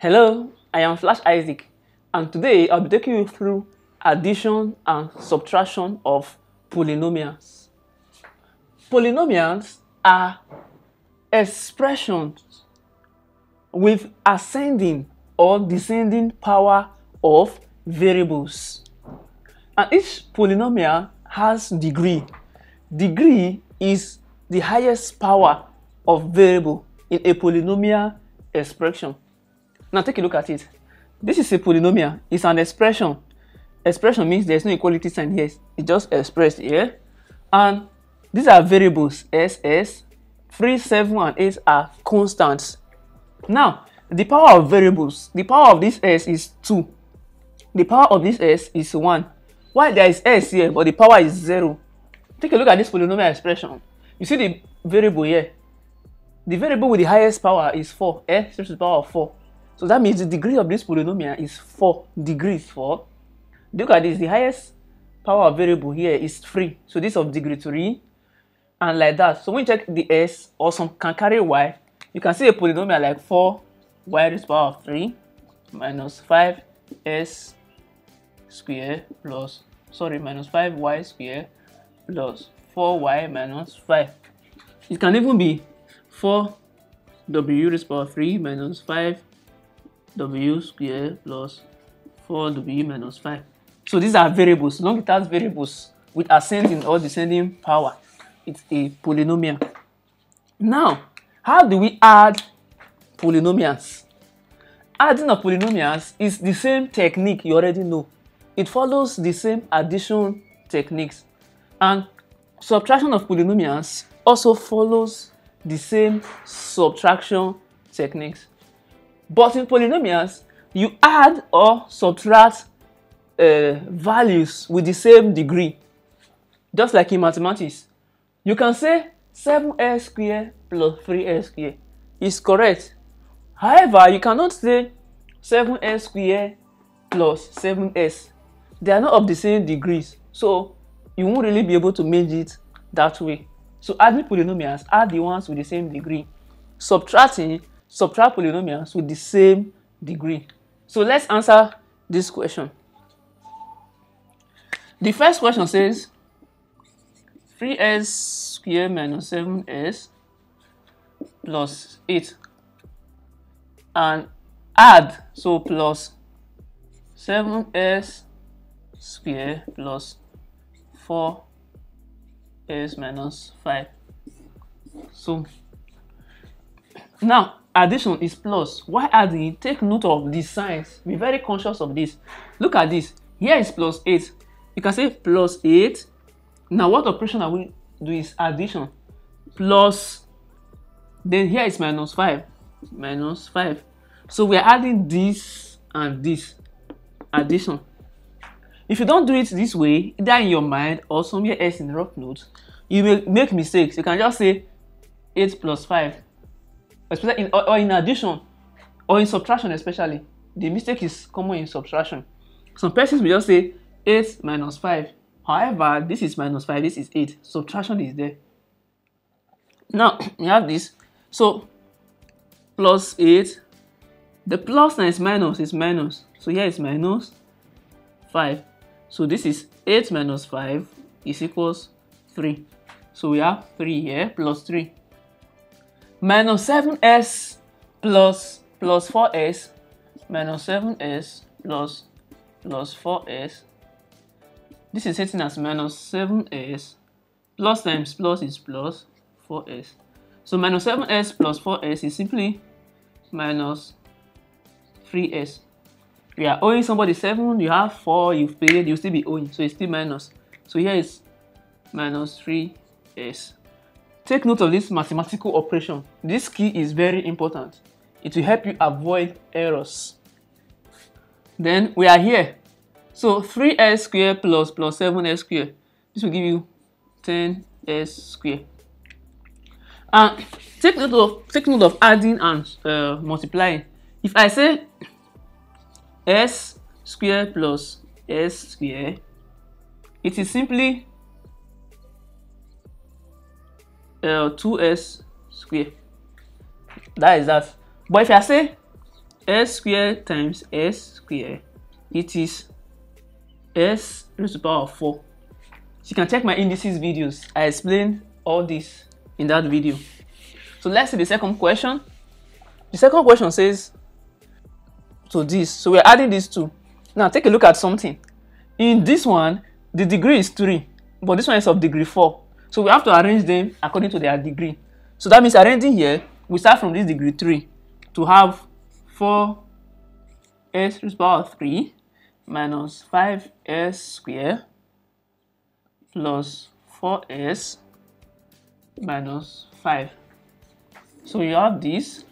Hello, I am Flash Isaac and today I'll be taking you through addition and subtraction of polynomials. Polynomials are expressions with ascending or descending power of variables. And each polynomial has degree. Degree is the highest power of variable in a polynomial expression. Now take a look at it. This is a polynomial. It's an expression. Expression means there's no equality sign here. It's just expressed here. And these are variables s, s. 3, 7, and 8 are constants. Now, the power of variables, the power of this s is 2. The power of this s is 1. Why there is s here, but the power is 0. Take a look at this polynomial expression. You see the variable here. The variable with the highest power is 4. s to the power of 4. So that means the degree of this polynomial is 4 degrees 4. Look at this, the highest power variable here is 3. So this of degree 3 and like that. So when you check the s or some can carry y, you can see a polynomial like 4 y raised to the power of 3 minus 5 s square plus sorry minus 5y square plus 4y minus 5. It can even be 4 w raised to the power of 3 minus 5 w square plus 4w minus 5. So these are variables. Long it has variables with ascending or descending power, it's a polynomial. Now, how do we add polynomials? Adding of polynomials is the same technique you already know. It follows the same addition techniques. And subtraction of polynomials also follows the same subtraction techniques. But in polynomials, you add or subtract uh, values with the same degree. Just like in mathematics. You can say 7s squared plus 3s squared is correct. However, you cannot say 7s squared plus 7s. They are not of the same degrees. So you won't really be able to manage it that way. So adding polynomials, add the ones with the same degree. Subtracting subtract polynomials with the same degree. So let's answer this question. The first question says 3s squared minus 7s plus 8 and add so plus 7s squared plus 4s minus 5 so now addition is plus. Why adding take note of the signs. Be very conscious of this. Look at this. Here is plus 8 you can say plus 8 now what operation are we doing is addition. Plus then here is minus 5 minus 5 so we are adding this and this. Addition. If you don't do it this way either in your mind or somewhere else in rough notes you will make mistakes. You can just say 8 plus 5 especially in or, or in addition or in subtraction especially the mistake is common in subtraction. Some persons will just say 8 minus 5 however this is minus 5 this is 8 subtraction is there. Now we have this. So plus 8 the plus times minus is minus. So here is minus 5 so this is 8 minus 5 is equals 3 so we have 3 here plus 3 minus 7s plus plus 4s minus 7s plus plus 4s this is setting as minus 7s plus times plus is plus 4s so minus 7s plus 4s is simply minus 3s you are owing somebody 7 you have 4 you've paid you still be owing. So it's still minus so here is minus 3s Take note of this mathematical operation. This key is very important. It will help you avoid errors. Then we are here. So 3s squared plus plus 7s squared. This will give you 10s squared. And take note of take note of adding and uh, multiplying. If I say s squared plus s squared, it is simply uh, 2s square that is that but if i say s square times s square, it is s raised to the power of 4. So you can check my indices videos. I explained all this in that video. So let's see the second question. The second question says to this. So we're adding these two. Now take a look at something. In this one, the degree is 3, but this one is of degree 4. So we have to arrange them according to their degree. So that means arranging here, we start from this degree 3 to have 4 s to the power of 3 minus 5s squared plus 4s minus 5. So you have this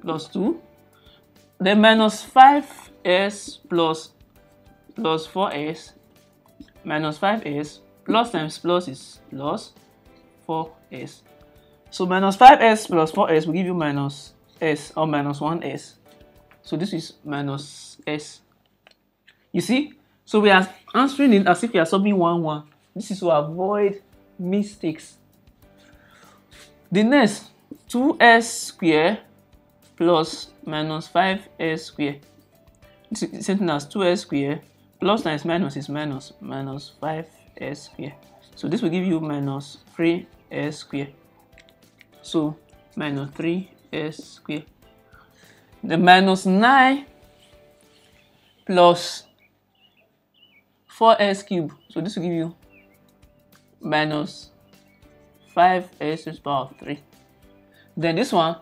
plus 2 then minus 5s plus plus 4s minus 5s plus times plus is plus 4s. So minus 5s plus 4s will give you minus s or minus 1s. So this is minus s. You see? So we are answering it as if we are solving 1 1. This is to avoid mistakes. The next 2s square plus minus 5s square. Same thing as 2s square plus times minus is minus minus 5s square. So this will give you minus 3s square. So minus 3s square. The minus 9 plus 4s cube. So this will give you minus 5s to the power of 3. Then this one,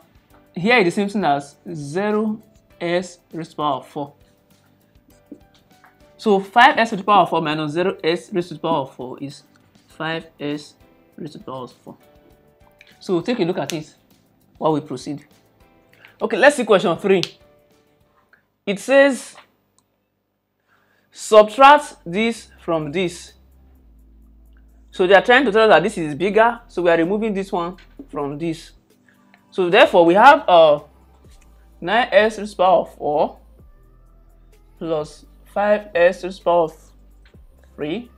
here is the same thing as 0s raised to the power of 4. So 5s to the power of 4 minus 0s raised to the power of 4 is 5s raised to the power of 4. So take a look at it while we proceed. Okay, let's see question 3. It says subtract this from this. So they are trying to tell us that this is bigger, so we are removing this one from this. So therefore we have uh, 9s to the power of 4 plus 5s to of 3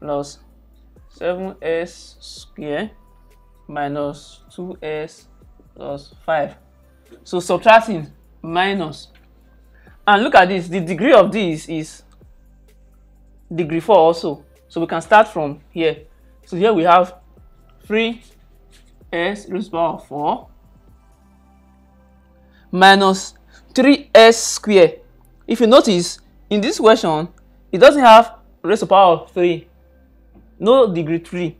plus 7s square minus 2s plus 5. So subtracting minus. And look at this, the degree of this is degree 4 also. So we can start from here. So here we have 3s raised to power of 4 minus 3s square. If you notice, in this question, it doesn't have raised to the power of 3, no degree 3.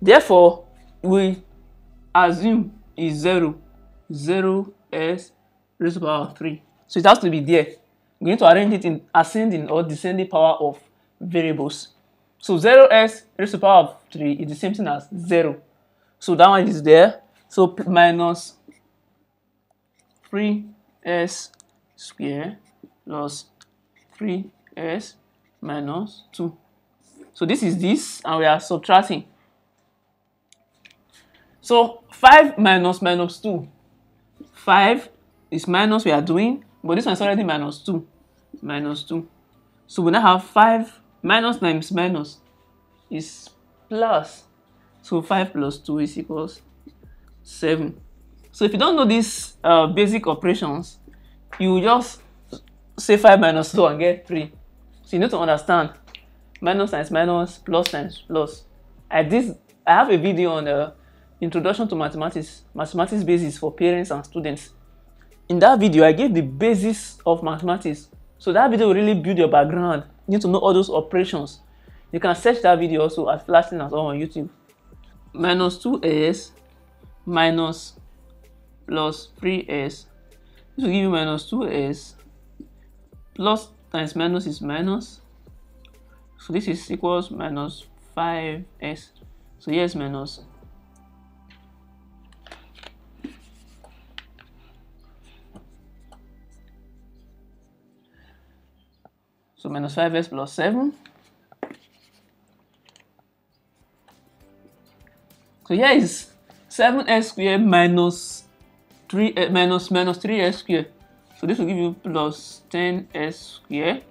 Therefore, we assume is 0, 0 s raised to the power of 3. So it has to be there. We need to arrange it in ascending or descending power of variables. So 0s raised to the power of 3 is the same thing as 0. So that one is there. So minus 3s square plus 3s minus 2. So this is this and we are subtracting. So 5 minus minus 2. 5 is minus we are doing, but this one is already minus 2. Minus 2. So we now have 5 minus times minus is plus. So 5 plus 2 is equals 7. So if you don't know these uh, basic operations, you just say 5 minus 2 and get 3. So you need to understand minus times minus, plus times plus. I, did, I have a video on the introduction to mathematics, mathematics basis for parents and students. In that video, I gave the basis of mathematics. So that video will really build your background. You need to know all those operations. You can search that video also at FlashLearners on YouTube. Minus 2s minus plus 3s. This will give you minus 2s plus times minus is minus. So this is equals minus 5s. So yes, minus So minus 5s plus 7. So here is 7s squared minus 3 uh, minus minus 3s squared. So this will give you plus 10s squared.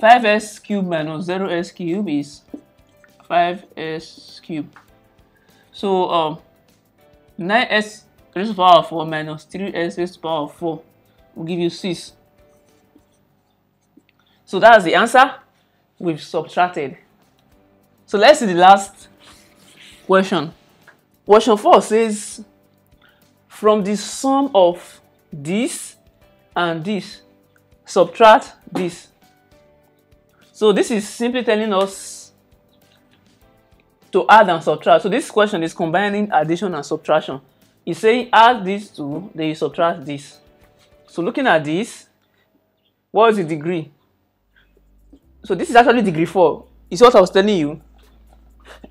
5s cube minus 0s cube is 5s cube. So um 9s raised to the power of 4 minus 3s raised to the power of 4 will give you 6. So that's the answer we've subtracted. So let's see the last question. Question 4 says, from the sum of this and this, subtract this. So this is simply telling us to add and subtract. So this question is combining addition and subtraction. It's saying add these two, then you subtract this. So looking at this, what is the degree? So this is actually degree 4. It's what I was telling you.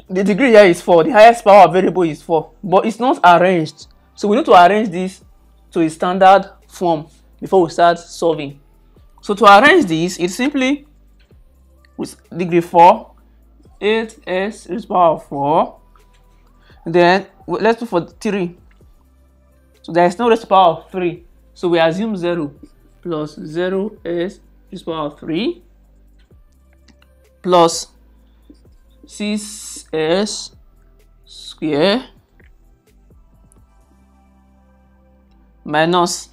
The degree here is 4. The highest power variable is 4. But it's not arranged. So we need to arrange this to a standard form before we start solving. So to arrange this, it's simply with degree 4, 8s is power 4. Then let's do for 3. So there is no raised to power of 3. So we assume 0 plus 0s is power of 3 plus 6s square minus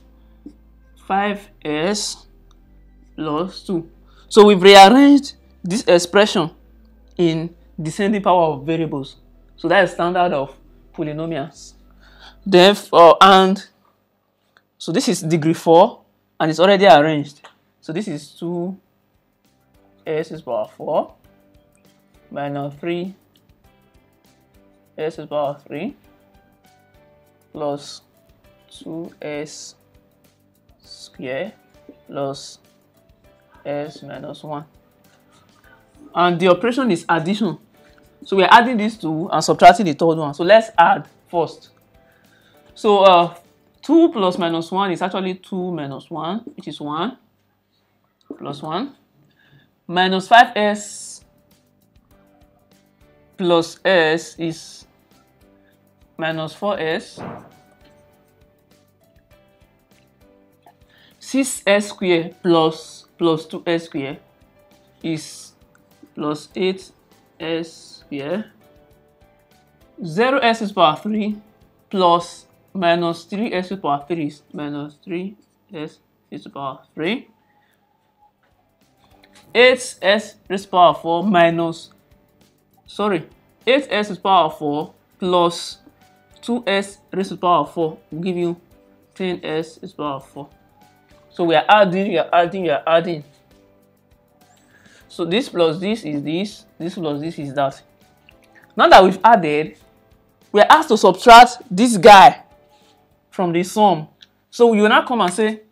5s plus 2. So we've rearranged this expression in descending power of variables. So that is standard of polynomials. Therefore, and so this is degree 4 and it's already arranged. So this is 2 s is power 4 minus 3 s is power 3 plus 2s square plus s minus 1 and the operation is addition. So we're adding these two and subtracting the third one. So let's add first. So uh 2 plus minus 1 is actually 2 minus 1 which is 1 plus 1 minus 5s plus s is minus 4s 6s square plus plus 2s square is plus 8s square. 0s is power 3 plus minus 3s to power 3 is minus 3s is power 3 8s raised to power 4 minus sorry 8s is power 4 plus 2s raised to the power 4 will give you 10s is power 4 so we are adding, we are adding, we are adding. So this plus this is this, this plus this is that. Now that we've added, we are asked to subtract this guy from the sum. So we will now come and say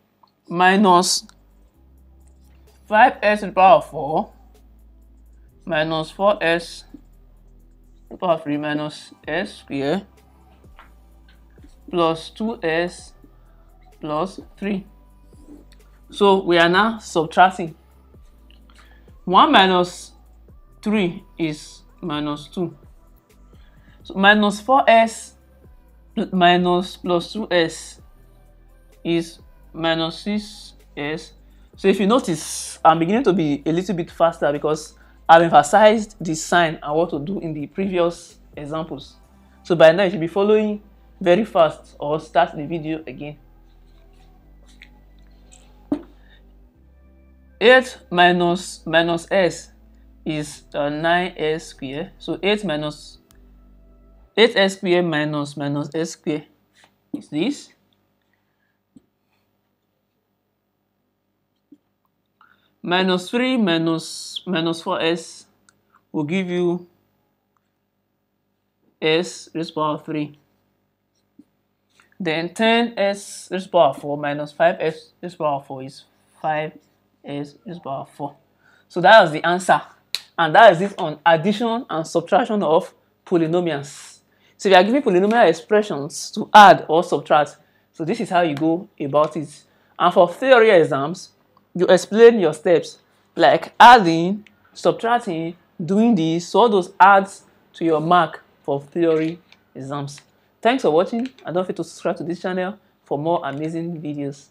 minus 5s to the power of 4 minus 4s to the power of 3 minus s square plus 2s plus 3. So we are now subtracting. 1 minus 3 is minus 2. So minus 4s minus plus 2s is minus 6s. So if you notice, I'm beginning to be a little bit faster because I've emphasized the sign and what to do in the previous examples. So by now you should be following very fast or start the video again. 8 minus minus s is uh, 9s square. So 8 minus 8s square minus minus s square is this. Minus 3 minus minus 4s will give you s raised to power 3. Then 10s raised to power 4 minus 5s raised to power 4 is 5 is is power 4. So that is the answer. And that is it on addition and subtraction of polynomials. So you are giving polynomial expressions to add or subtract, so this is how you go about it. And for theory exams, you explain your steps like adding, subtracting, doing this, so all those adds to your mark for theory exams. Thanks for watching and don't forget to subscribe to this channel for more amazing videos.